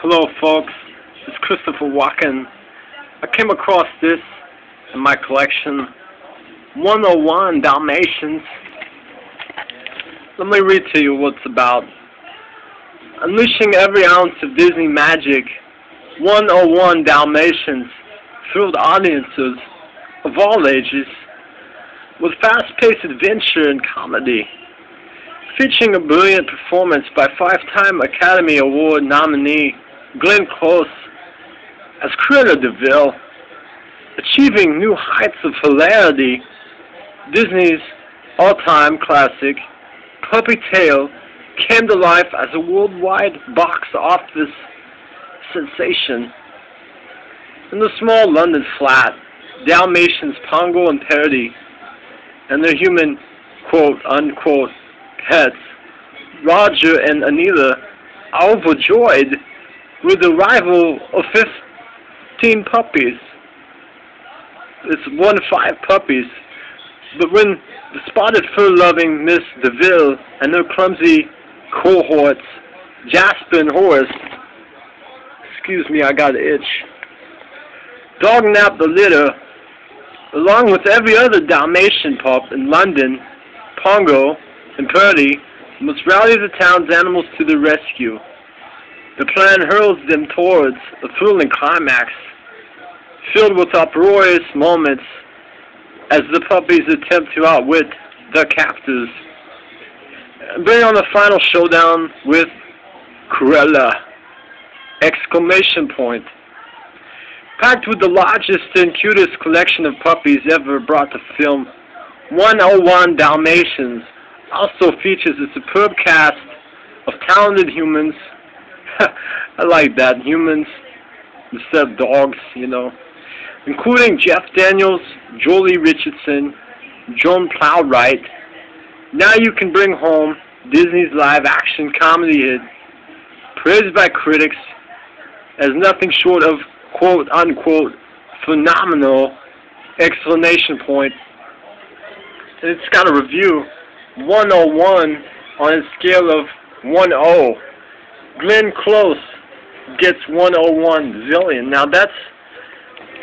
Hello folks, it's Christopher Walken. I came across this in my collection, 101 Dalmatians. Let me read to you what it's about. Unleashing every ounce of Disney magic, 101 Dalmatians thrilled audiences of all ages with fast-paced adventure and comedy featuring a brilliant performance by five-time Academy Award nominee Glenn Close as Cruella de Vil, achieving new heights of hilarity. Disney's all-time classic, Puppy Tale, came to life as a worldwide box office sensation. In the small London flat, Dalmatians Pongo and Parody and their human quote-unquote pets, Roger and Anita are overjoyed with the arrival of 15 puppies. It's one five puppies. But when the spotted fur-loving Miss DeVille and her clumsy cohorts, Jasper and Horace, excuse me, I got an itch, dog nap the litter, along with every other Dalmatian pup in London, Pongo, and Perdy must rally the town's animals to the rescue. The plan hurls them towards a thrilling climax, filled with uproarious moments as the puppies attempt to outwit their captors. Bring on the final showdown with Cruella! Exclamation point. Packed with the largest and cutest collection of puppies ever brought to film, 101 Dalmatians also features a superb cast of talented humans. I like that, humans instead of dogs, you know. Including Jeff Daniels, Joely Richardson, Joan Plowright. Now you can bring home Disney's live-action comedy hit, praised by critics as nothing short of quote-unquote phenomenal explanation point. And it's got a review 101 on a scale of 1-0. Glenn Close gets 101 zillion. Now that's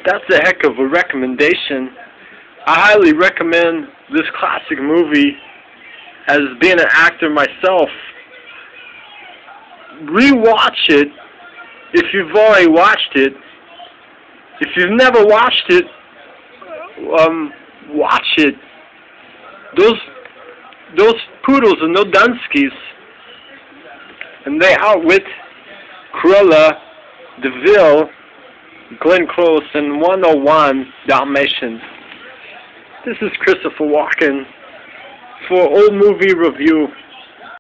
that's a heck of a recommendation. I highly recommend this classic movie as being an actor myself. Rewatch it if you've already watched it. If you've never watched it, um, watch it. Those those poodles are no Dunskies. And they outwit Cruella, DeVille, Vil, Glenn Close, and 101 Dalmatians. This is Christopher Walken for Old Movie Review.